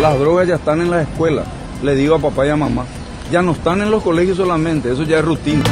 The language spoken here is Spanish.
Las drogas ya están en las escuelas, le digo a papá y a mamá. Ya no están en los colegios solamente, eso ya es rutina.